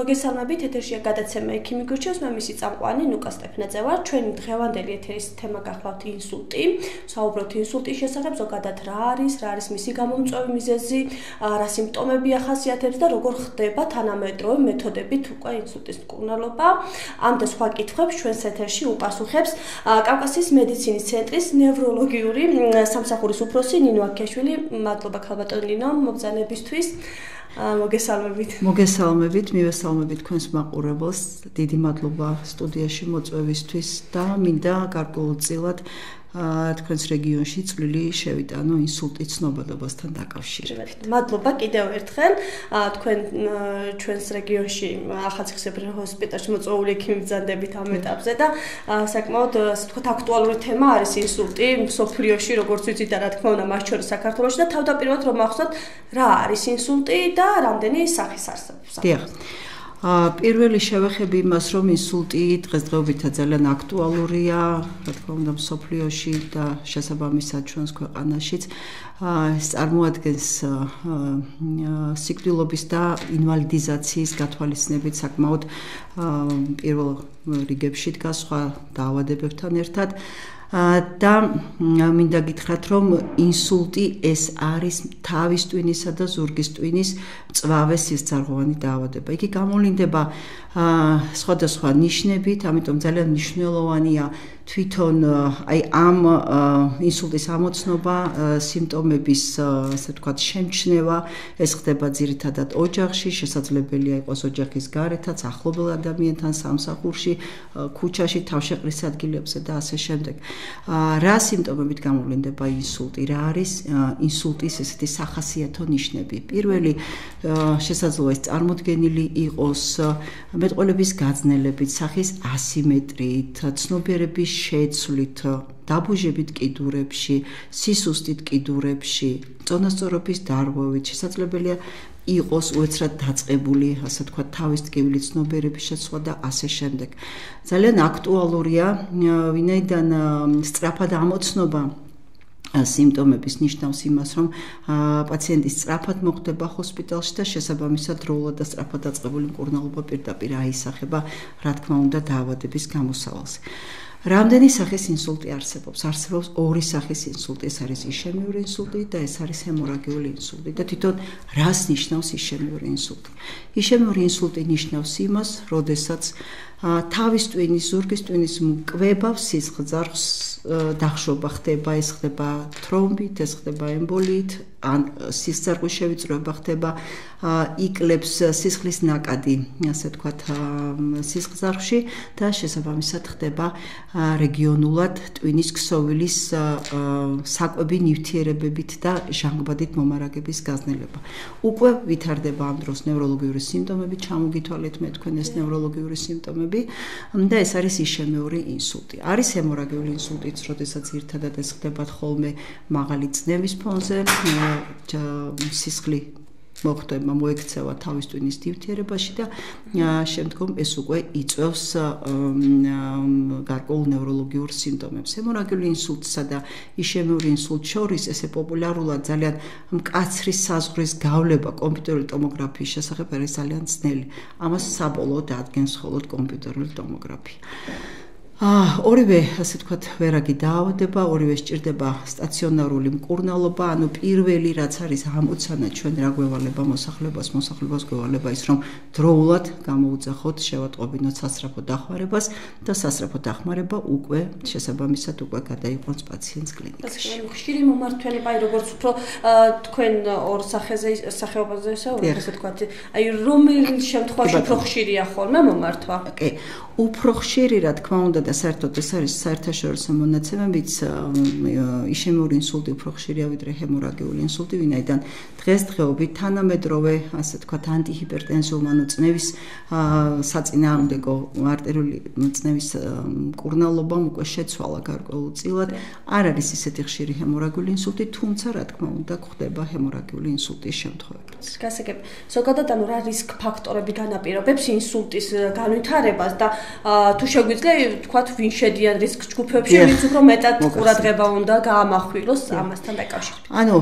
მოგესალმებით ეთერშია გადაცემა. ექიმიკურჩევს მე მისი წამყვანი ნუკა სტეფნაძე ვარ ჩვენი დღევანდელი ეთერის თემა გახლავთ ინსულტი. საუბრობთ ინსულტის შესახებ ზოგადად რა არის რა არის მისი გამომწვევი მიზეზი რა სიმპტომები ახასიათებს და როგორ ხდება თანამედროვე მეთოდებით უკვე ინსულტის მკურნალობა. ამ და სხვა კითხვებს ჩვენს ეთერში უპასუხებს. კავკასიის მედიცინის ცენტრის ნევროლოგიური სამსახურის უფროსი ნინო აქიაშვილი მადლობა ქალბატონ ნინო მოგზანებისთვის მოგესალმებით. მოგესალმებით, მივესალმებით თქვენს მაყურებელს. დიდი მადლობა სტუდიაში მოწვევისთვის და მინდა გარკვეულწილად თქვენს რეგიონში წვლილი შევიტანო ინსულტის ცნობადებასთან დაკავშირებით. მადლობა კიდევ ერთხელ. თქვენ ჩვენს რეგიონში ახალციხისებრ ჰოსპიტალში მოწვეული ექიმი ბრძანდებით ამ ეტაპზე და საკმაოდ ასე ვთქვათ აქტუალური თემა არის ინსულტი სოფლიოში, როგორც ვიცით და რა თქმა უნდა მას შორის საქართველოში და თავდაპირველად რომ ახსნათ რა არის ინსულტი და რამდენი სახის არსებობს. დიახ. პირველი შევეხები იმას რომ ინსულტი დღესდღეობითაც ძალიან აქტუალურია, რა თქმა უნდა, სოფლიოში და შესაბამისად ჩვენს ქვეყანაშიც. ეს წარმოადგენს სიკვდილობის და ინვალიდიზაციის გათვალისწინებით საკმაოდ პირველ რიგებში დგას სხვა დაავადებებთან ერთად. და მინდა გითხრათ რომ ინსულტი ეს არის თავის ტვინისა და ზურგის ტვინის მწვავე სისწარღვოვანი დაავადება. იგი გამოვლინდება სხვადასხვა ნიშნებით, ამიტომ ძალიან მნიშვნელოვანია თვითონ აი ამ ინსულტის ამოცნობა, სიმპტომების ასე ვთქვათ შემჩნევა, ეს ხდება ძირითადად ოჯახში, შესაძლებელია იყოს ოჯახის გარეთაც, ახლობელ ადამიანთან, სამსახურში, ქუჩაში, თავშეყრის ადგილებზე და ასე შემდეგ. რა სიმპტომებით გამოვლინდება ინსულტი? რა არის ინსულტის ესეთი სახასიათო ნიშნები? პირველი შესაძლოა ეს წარმოქმნილი იყოს მეტყოლების გაძნელებით, სახის ასიმეტრიით, ცნობიერების შეცვლით, დაბუჟებით კიდურებში, სისუსტით კიდურებში, წონასწორობის დარღვევით, შესაძლებელია იყოს უეცრად დაწყებული, ასე თქვა, თავის ტკივილის ცნობიერების შეცვლა და ასე შემდეგ. ძალიან აქტუალურია, ვინაიდან სწრაფად ამოცნობა სიმპტომების ნიშნავს იმას, რომ პაციენტი სწრაფად მოხვდება ჰოსპიტალში და შესაბამისად დროულად და სწრაფად დაწყებული მკურნალობა პირდაპირ აისახება, რა თქმა უნდა, დაავადების გამოსავალს. რამდენი სახის ინსულტი არსებობს? არსებობს ორი სახის ინსულტი, ეს არის იშემიური ინსულტი და ეს არის ჰემორაგიული ინსულტი. და თვითონ რას ნიშნავს იშემიური ინსულტი? იშემიური ინსულტი ნიშნავს იმას, როდესაც თავის ტვინის, ზურგის ტვინის მკვებავს სისხლძარღს დახშობა ხდება, ეს ხდება თრომბით, ეს ხდება ემბოლიით, ან სისხლძარღვის შევიწროება ხდება, იკლებს სისხლის ნაკადი, ასე ვთქვათ, სისხლძარღში და შესაბამისად ხდება რეგიონულად ტვინის ქსოვილის საკვები ნივთიერებებით და ჟანგბადით მომარაგების გაზნელება. უკვე ვითარდება ამ დროს ნევროლოგიური სიმპტომები, ჩამოგითვალეთ მე თქვენ ეს ნევროლოგიური სიმპტომები და ეს არის იშემიური ინსულტი. არის ჰემორაგიული ინსულტიც, როდესაც ერთადად ეს ხდება ხოლმე მაღალი წნევის ფონზე, სისხლი მოხდება მოექცევა თავის ტვინის დივთიერებაში და შემდგომ ეს უკვე იწევს გარკვეულ ნევროლოგიურ სიმპტომებს. ჰემორაგიული ინსულტსა და იშემიური ინსულტ შორის ესე პოპულარულად ძალიან მკაცრი საზღვრის გავლება კომპიუტერული ტომოგრაფიის შესახებ არის ძალიან ძნელი. ამას საბოლოოდ ადგენს მხოლოდ კომპიუტერული ტომოგრაფია. აა ორივე ასე ვთქვათ ვერაგი დაავადება, ორივე სჭირდება სტაციონარული მკურნალობა, ანუ პირველი რაც არის ამოცანა ჩვენ რა გვევალება მოსახლებას, მოსახლებას გვევალება ის რომ დროულად გამოუძახოთ შევატყობინოთ სასწრაფო დახმარებას და სასწრაფო დახმარება უკვე შესაბამისად უკვე გადაიყვანს პაციენტს კლინიკაში. ხშირი მომართველი, როგორც უფრო თქვენ ორ სახეზე სახეობაზე ასე ვთქვათ, აი რომელი შემთხვევაში უფრო ხშირია ხოლმე მომართვა? კი, უფრო ხშირი რა თქმა უნდა და საერთოდ ეს არის საერთაშორისო მონაცემებიც იშემიური ინსულტი უფრო ხშირია ვიდრე ჰემორაგიული ინსულტი, ვინაიდან დღესდღეობით თანამედროვე, ასე ვთქვათ, ანტიჰიპერტენზიულ მანუწნევის საწინააღმდეგო არტერიული მწნევის მკურნალობამ უკვე შეცვალა გარკვეულწილად. არ არის ისეთი ხშირი ჰემორაგიული ინსულტი, თუმცა რა თქმა უნდა, გვხდება ჰემორაგიული ინსულტის შემთხვევები. ხალხს. გასაგები. ზოგადად ანუ რა რისკ ფაქტორები განაპირობებს ინსულტის განვითარებას და თუ შეგვიძლია თქვათ ვინ შედიან რისკ ჯგუფებში, ვინც უფრო მეტად ყურადღება უნდა გაამახვილოს ამასთან დაკავშირებით. ანუ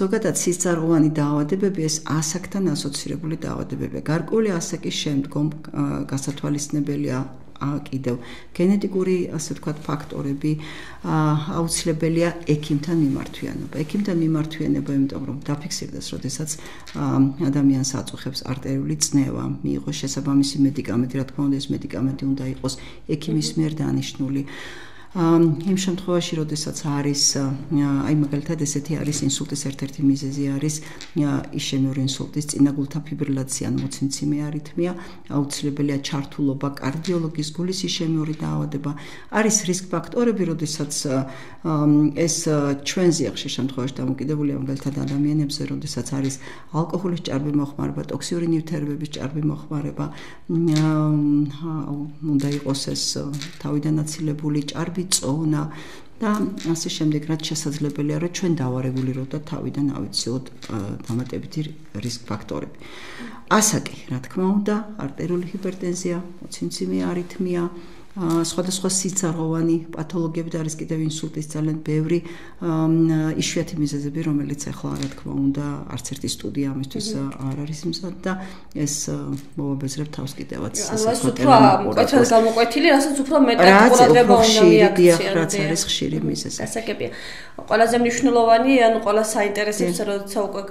ზოგადად სისწაროვანი დაავადებები ეს ასაკთან ასოცირებული დაავადებებია. გარკვეული ასაკის შემდგომ გასათვალისწინებელია კიდევ გენეტიკური ასე ვთქვათ ფაქტორები აუცილებელია ექიმთან მიმართვიანობა. ექიმთან მიმართვიანება, იმიტომ რომ დაფიქსირდეს, როდესაც ადამიანს აწუხებს არტერიული წნევა, მიიღოს შესაბამისი მედიკამენტი, რა თქმა უნდა, ეს მედიკამენტი უნდა იყოს ექიმის მიერ დანიშნული. იმ შემთხვევაში, როდესაც არის აი მაგალითად ესეთი არის ინსულტის ერთ-ერთი მიზეზი არის იშემიური ინსულტის წინაგულთა ფიბრილაცია, მოციმციმე არითმია, აუცილებელია ჩართულობა კარდიოლოგის გულის იშემიური დაავადება. არის რისკ ფაქტორები, როდესაც ეს ჩვენზე ხშირ შემთხვევაში დამოკიდებულია მაგალითად ადამიანებზე, როდესაც არის ალკოჰოლის ჭარბი მოხმარება, ტოქსიური ნივთიერებების ჭარბი მოხმარება, უნდა იყოს ეს თავიდან აცილებული ჭარბი წონა და ასე შემდეგ რაც შესაძლებელია რომ ჩვენ დავარეგულიროთ და თავიდან ავიცილოთ დამატებითი რისკ ფაქტორები. ასაკი, რა თქმა უნდა, არტერიული ჰიპერტენზია, მოცინციმე არითმია, სხვადასხვა სიცაროვანი პათოლოგიები და არის კიდევ ინსულტის ძალიან ბევრი იშვიათი მიზეზები, რომელიც ახლა რა თქმა უნდა არც ერთი სტუდია ამისთვის არ არის იმსად და ეს მოვაბეზრებ თავს კიდევაც ასე უფრო მკვეთრად გამოკვეთილი, რასაც უფრო მეტად ყურადღება უნდა მიაქციონ. რაც არის ხშირი მიზეზი. გასაგებია. ყველაზე მნიშვნელოვანი, ანუ ყველა საინტერესებს, როცა უკვე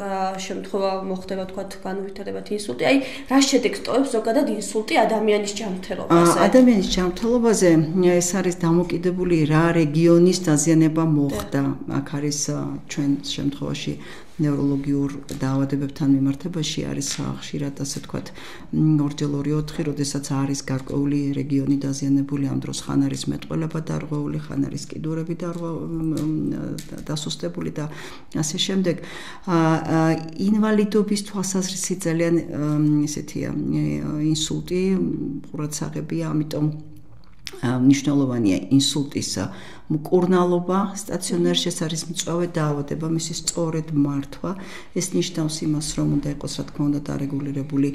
შემთხვევა მოხდება თქვა განვითარებათ ინსულტი, აი რა შედეგს ტოვებს ზოგადად ინსულტი ადამიანის ჯანმრთელობაზე? ადამიანის ჯანმრთელობაზე მცდელობაზე ეს არის დამოკიდებული რა რეგიონის დაზიანება მოხდა. აქ არის ჩვენ შემთხვევაში ნევროლოგიურ დაავადებებთან მიმართებაში არის ხშირად ასე ვთქვათ 2-4, როდესაც არის გარკვეული რეგიონი დაზიანებული, ამ დროს ხან არის მეტყველება დარღვეული, ხან არის კიდურები დასუსტებული და ასე შემდეგ. ინვალიდობის თვალსაზრისით ძალიან ესეთია ინსულტი, ყურადსაღებია, ამიტომ მნიშვნელოვანია ინსულტის მკურნალობა სტაციონარში ეს არის მწვავე დაავადება მისი სწორედ მართვა. ეს ნიშნავს იმას რომ უნდა იყოს რა თქმა უნდა დარეგულირებული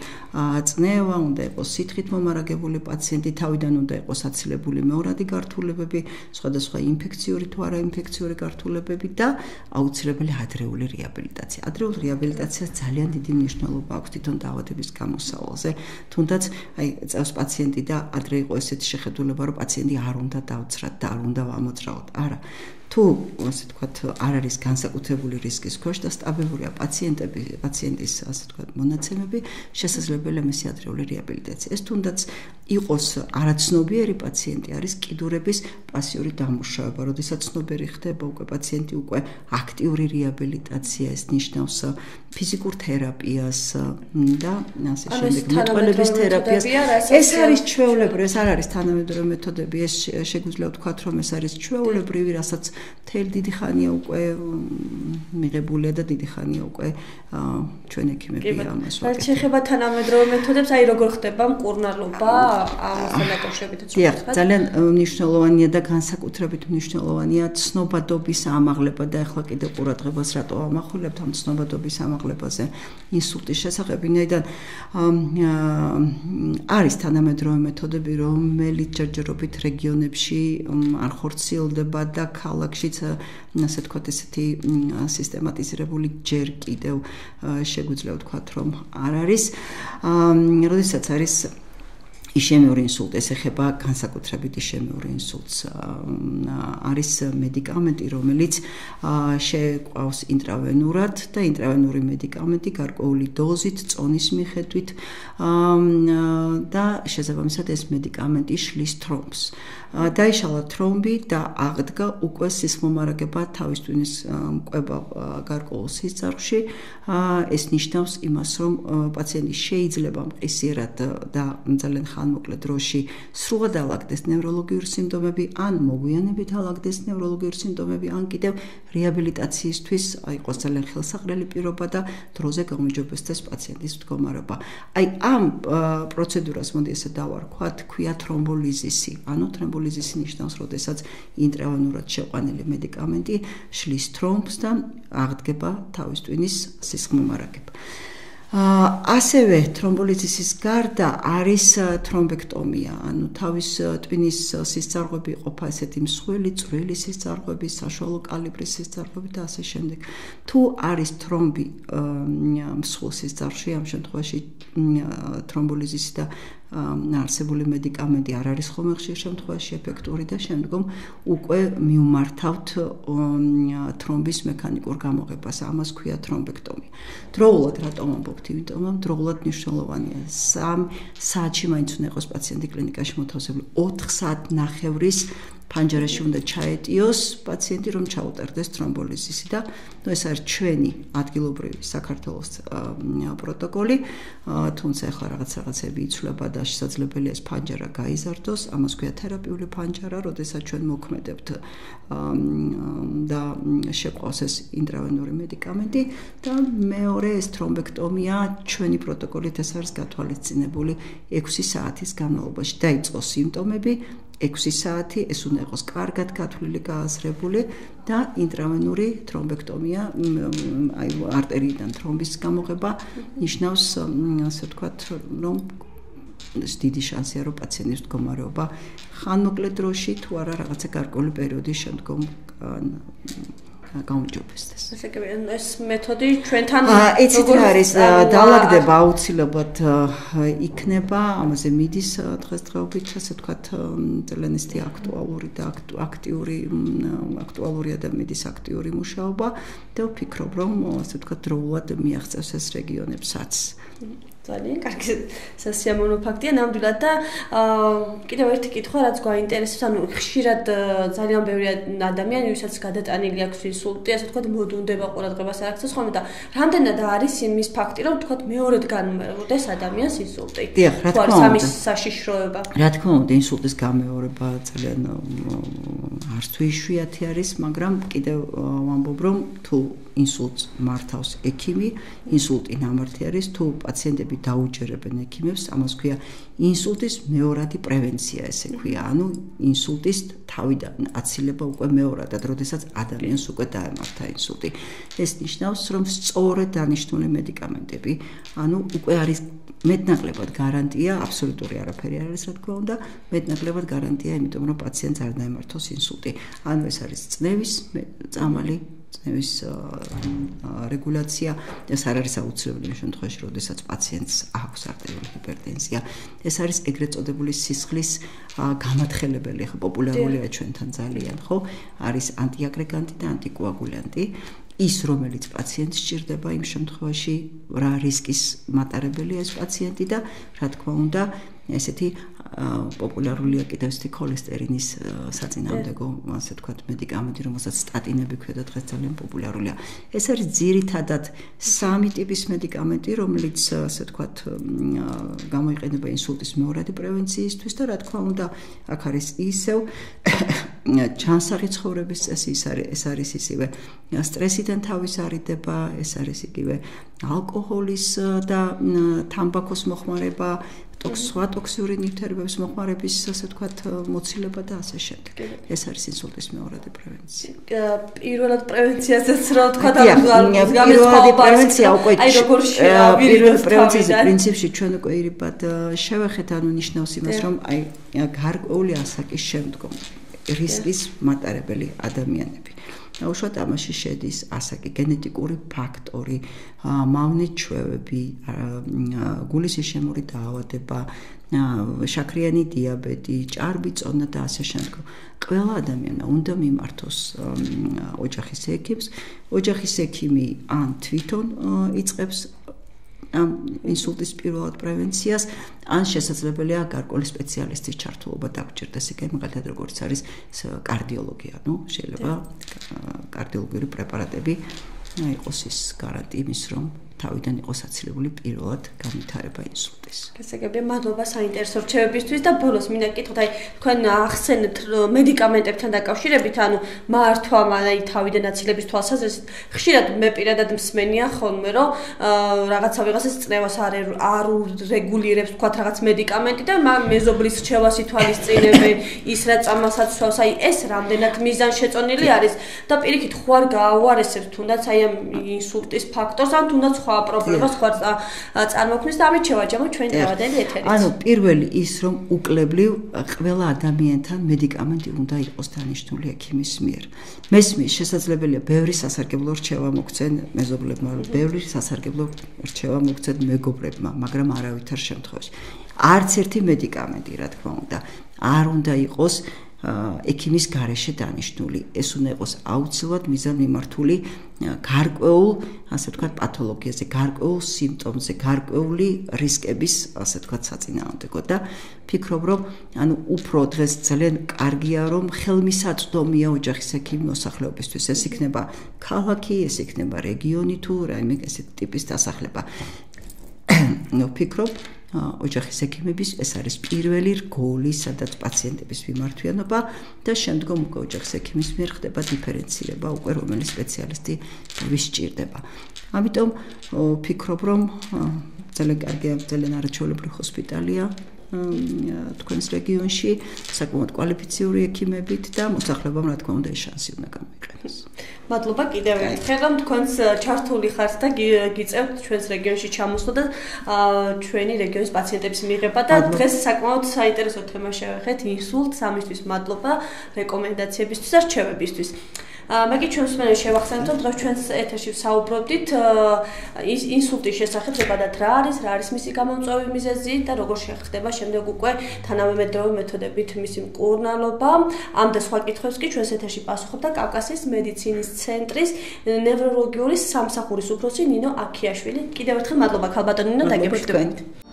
წნევა უნდა იყოს სითხით მომარაგებული პაციენტი თავიდან უნდა იყოს აცილებული მეორადი გართულებები სხვადასხვა ინფექციური თუ არა ინფექციური გართულებები და აუცილებელი ადრეული რეაბილიტაცია. ადრეულ რეაბილიტაციას ძალიან დიდი მნიშვნელობა აქვს თვითონ დაავადების გამოსავალზე. თუნდაც აი წავს პაციენტი და ადრე იყო ესეთი შეხედულება რომ პაციენტი არ უნდა დავცრათ და არ უნდა ვამოწ მოძრაოთ. არა. თუ ასე ვთქვათ, არ არის განსაკუთრებული რისკის ქვეშ და სტაბილურია პაციენტები, პაციენტის ასე ვთქვათ, მონაცემები, შესაძლებელია მისი ადრეული რეაბილიტაცია. ეს თუნდაც იყოს არაცნობიერი პაციენტი, არის კიდურების პასიური დამუშავება. როდესაც ცნობიერი ხდება უკვე პაციენტი უკვე აქტიური რეაბილიტაცია, ეს ნიშნავს ფიზიკურ თერაპიას და ასე შემდეგ, მეტყველების თერაპიას. ეს არის ჩვეულებრივი, ეს არ არის თანამედროვე მეთოდები, ეს შეგვიძლია ვთქვათ, რომ ეს არის ჩვეულებრივი, რასაც თელ დიდი ხანია უკვე მიღებულია და დიდი ხანია უკვე ჩვენ ექიმები ამას ვაკეთებთ. რაც შეეხება თანამედროვე მეთოდებს, აი როგორ ხდება მკურნალობა ამასთან დაკავშირებით? დიახ, ძალიან მნიშვნელოვანია და განსაკუთრებით მნიშვნელოვანია ცნობადობის ამაღლება და ახლა კიდე ყურადღებას რატო ამახვილებთ ამ ცნობადობის ამაღლებაზე ინსულტის შესახებ, ვინაიდან არის თანამედროვე მეთოდები, რომელიც ჯერჯერობით რეგიონებში არ ხორციელდება და ქალაქშიც ასე თქვა ესეთი სისტემატიზირებული ჯერ კიდევ შეგვიძლია ვთქვათ რომ არ არის. აა, როდესაც არის იშემიური ინსულტი, ეს ეხება განსაკუთრებით იშემიური ინსულტს. არის მედიკამენტი, რომელიც შეყვავს ინტრავენურად და ინტრავენური მედიკამენტი გარკვეული დოზით, წონის მიხედვით და შესაბამისად ეს მედიკამენტი შლის თრომბს. დაიშალა თრომბი და აღდგა უკვე სისხლმომარაგება თავის ტვინის მკვება გარკვეულ სისწრაფში. ეს ნიშნავს იმას, რომ პაციენტი შეიძლება მყისიერად და ძალიან ხანმოკლე დროში სრულად ალაგდეს ნევროლოგიური სიმპტომები, ან მოგვიანებით ალაგდეს ნევროლოგიური სიმპტომები, ან კიდევ რეაბილიტაციისთვის აიყოს ძალიან ხელსაყრელი პირობა და დროზე გამოიჯობესდეს პაციენტის მდგომარეობა. აი ამ პროცედურას მოდი ესე დავარქვათ, ქვია თრომბოლიზისი. ანუ თრომბოლიზისი ნიშნავს, როდესაც ინტრავენურად შეყვანილი მედიკამენტი შლის თრომბს და აღდგება თავის ტვინის სისხლმომარაგება. ასევე თრომბოლიზისის გარდა არის თრომბექტომია, ანუ თავის ტვინის სისწარღვები ყოფა ესეთი მსხვილი, წვრილი სისწარღვები, საშუალო კალიბრის სისწარღვები და ასე შემდეგ. თუ არის თრომბი მსხვილ სისწარში, ამ შემთხვევაში თრომბოლიზისი და არსებული მედიკამენტი არ არის ხოლმე ხშირ შემთხვევაში ეფექტური და შემდგომ უკვე მიუმართავთ თრომბის მექანიკურ გამოღებას. ამას ქვია თრომბექტომია. დროულად რატომ ამბობთ? იმიტომ რომ დროულად მნიშვნელოვანია. 3 საათში მაინც უნდა იყოს პაციენტი კლინიკაში მოთავსებული. 4 საათ ნახევრის ფანჯარაში უნდა ჩაეტიოს პაციენტი რომ ჩაუტარდეს თრომბოლიზისი და ნუ ეს არის ჩვენი ადგილობრივი საქართველოს პროტოკოლი. თუმცა ახლა რაღაც რაღაცები იცვლება და შესაძლებელია ეს ფანჯარა გაიზარდოს. ამას ქვია თერაპიული ფანჯარა როდესაც ჩვენ მოქმედებთ და შეყვავს ეს ინტრავენური მედიკამენტი და მეორე ეს თრომბექტომია ჩვენი პროტოკოლით ეს არის გათვალისწინებული 6 საათის განმავლობაში. დაიწყოს სიმპტომები 6 საათი ეს უნდა იყოს კარგად გათვლილი გააზრებული და ინტრავენური თრომბექტომია აი არტერიიდან თრომბის გამოღება. ნიშნავს ასე ვთქვათ რომ ეს დიდი შანსია რომ პაციენტის მდგომარეობა ხანმოკლე დროში თუ არა რაღაცა გარკვეული პერიოდის შემდგომ გაუმჯობესდეს. ესე იგი, ეს მეთოდი ჩვენთან როგორ არის დაალაგდება აუცილებლად იქნება, ამაზე მიდის დღესდღეობით, ასე ვთქვათ, ტელენისტი აქტუალური და აქტიური აქტუალურია და მიდის აქტიური მუშაობა და ვფიქრობ, რომ ასე ვთქვათ, დროულად მიაღწევს ეს რეგიონებსაც. ძალიან კარგი სასიამოვნო ფაქტია. ნამდვილად და კიდევ ერთი კითხვა რაც გვაინტერესებს ანუ ხშირად ძალიან ბევრი ადამიანი ვისაც გადატანილი აქვს ინსულტი ასე ვთქვათ მოდუნდება ყურადღებას არ აქცევს ხოლმე და რამდენად არის იმის ფაქტი რომ ვთქვათ მეორედ განმეორდეს ადამიანს ინსულტი დიახ რა თქმა უნდა. სამის საშიშროება? რა თქმა უნდა ინსულტის გამეორება ძალიან არც თუ იშვიათი არის მაგრამ კიდევ ვამბობ რომ თუ ინსულტს მართავს ექიმი, ინსულტი ნამართი არის თუ პაციენტები დაუჯერებენ ექიმებს, ამას ქვია ინსულტის მეორადი პრევენცია, ესე ქვია. ანუ ინსულტის თავიდან აცილება უკვე მეორადად, როდესაც ადამიანს უკვე დაემართა ინსულტი. ეს ნიშნავს, რომ სწორედ დანიშნული მედიკამენტები, ანუ უკვე არის მეტნაკლებად გარანტია, აბსოლუტური არაფერი არ არის, რა თქმა უნდა, მეტნაკლებად გარანტია, იმიტომ რომ პაციენტს არ დაემართოს ინსულტი. ანუ ეს არის წნევის წამალი წნევის რეგულაცია ეს არ არის აუცილებელი შემთხვევაში, როდესაც პაციენტს აქვს არტერიული ჰიპერტენზია. ეს არის ეგრეთ წოდებული სისხლის გამათხელებელი, ხო, პოპულარულია ჩვენთან ძალიან, ხო? არის ანტიაგრეგანტი და ანტიკოაგულანტი. ის რომელიც პაციენტს სჭირდება იმ შემთხვევაში რა რისკის მატარებელია ეს პაციენტი და რა თქმა უნდა ესეთი პოპულარულია კიდევ ეს ქოლესტერინის საწინააღმდეგო ასე ვთქვათ მედიკამენტი რომელსაც სტატინები ქვია დღეს ძალიან პოპულარულია. ეს არის ძირითადად სამი ტიპის მედიკამენტი რომელიც ასე ვთქვათ გამოიყენება ინსულტის მეორადი პრევენციისთვის და რა თქმა უნდა აქ არის ისევ ჩანსაღი ცხოვრების წესი ის არის ეს არის ისივე სტრესიდან თავის არიდება ეს არის იგივე ალკოჰოლის და თამბაქოს მოხმარება ტოქს სხვა ტოქსიური ნივთიერებების მოხმარების ასე ვთქვათ მოცილება და ასე შემდეგ. ეს არის ინსულტის მეორადი პრევენცია. პირველად პრევენციაზეც რა ვთქვათ ამ პირველადი პრევენცია უკვე აი როგორ პირველ პრევენციის პრინციპში ჩვენ უკვე ირიბად შევეხეთ ანუ ნიშნავს იმას რომ აი გარკვეული ასაკის შემდგომ რისკის მატარებელი ადამიანები უშუალოდ ამაში შედის ასაკი, გენეტიკური ფაქტორი, მავნით ჩვევები, გულის ისემური დაავადება, შაქრიანი დიაბეტი, ჭარბი წონა და ასე შემდეგ. ყველა ადამიანმა უნდა მიმართოს ოჯახის ექიმს. ოჯახის ექიმი ან თვითონ იწყებს ამ ინსულტის პირველად პრევენციას ან შესაძლებელია გარკვეული სპეციალისტის ჩართულობა დაგჭირდეს იქ მაგალითად როგორც არის კარდიოლოგია, ну, შეიძლება კარდიოლოგიური პრეპარატები იყოს ის გარანტი იმის რომ თავიდან იყოს აცილებული პირველად განვითარება ინსულტის. გასაგებია, მადლობა საინტერესო რჩევებისთვის და ბოლოს მინდა გითხოთ, აი თქვენ ახსენეთ მედიკამენტებთან დაკავშირებით, ანუ მართვა, აი თავიდან აცილების თვალსაზრისით, ხშირად მე პირადად მსმენია ხოლმე, რომ რაღაცა ვიღაცას წნევას არ არ რეგულირებს, თქვა რაღაც მედიკამენტი და მეზობლის რჩევას ითვალისწინებენ, ის რა წამასაც სვავს, აი ეს რამდენად მიზანშეწონილი არის და პირიქით არ გააუარესებს თუნდაც აი ამ ინსულტის ფაქტორს, ან თუნდაც სხვა პრობლემას ხო არ წარმოქმნის და ამით შევაჯამო ჩვენ თავადელი ეთერით. ანუ პირველი ის რომ უკლებლივ ყველა ადამიანთან მედიკამენტი უნდა იყოს დანიშნული ექიმის მიერ. მესმის შესაძლებელია ბევრი სასარგებლო რჩევა მოგცენ მეზობლებმა, ბევრი სასარგებლო რჩევა მოგცენ მეგობრებმა, მაგრამ არავითარ შემთხვევაში არც ერთი მედიკამენტი რა თქმა უნდა არ უნდა იყოს ექიმის გარეშე დანიშნული. ეს უნდა იყოს აუცილებლად მიზანმიმართული გარკვეულ, ასე ვთქვათ, პათოლოგიაზე, გარკვეულ სიმპტომზე, გარკვეული რისკების, ასე ვთქვათ, საწინააღმდეგო და ფიქრობ, რომ ანუ უფრო დღეს ძალიან კარგია, რომ ხელმისაწვდომია ოჯახის ექიმი მოსახლეობისთვის. ეს იქნება ქალაქი, ეს იქნება რეგიონი თუ რაიმე ესეთ ტიპის დასახლება. ნუ ფიქრობ ოჯახის ექიმების ეს არის პირველი რგოლი, სადაც პაციენტების მიმართვიანობა და შემდგომ უკვე ოჯახის ექიმის მიერ ხდება დიფერენცირება, უკვე რომელი სპეციალისტი ვისჭირდება. ამიტომ ვფიქრობ, რომ ძალიან კარგია, ძალიან არაჩვეულებრივი ჰოსპიტალია თქვენს რეგიონში, საკმაოდ კვალიფიციური ექიმებით და მოსახლეობამ რა თქმა უნდა ეს შანსი უნდა გამოიყენოს. მადლობა კიდევ ერთხელ რომ თქვენს ჩართული ხართ და გიწევთ ჩვენს რეგიონში ჩამოსვლა და ჩვენი რეგიონის პაციენტების მიღება და დღეს საკმაოდ საინტერესო თემა შევეხეთ ინსულტს ამისთვის მადლობა რეკომენდაციებისთვის და რჩევებისთვის მაგი ჩვენს მე შევახსენოთ რომ დღეს ჩვენს ეთერში ვსაუბრობდით ინსულტის შესახებ ზოგადად რა არის რა არის მისი გამომწვევი მიზეზი და როგორ შეხდება შემდეგ უკვე თანამედროვე მეთოდებით მისი მკურნალობა. ამ და სხვა კითხვებს კი ჩვენს ეთერში პასუხობდა კავკასიის მედიცინის ცენტრის ნევროლოგიური სამსახურის უფროსი ნინო აქიაშვილი. კიდევ ერთხელ მადლობა ქალბატონი ნინო დაგებშვით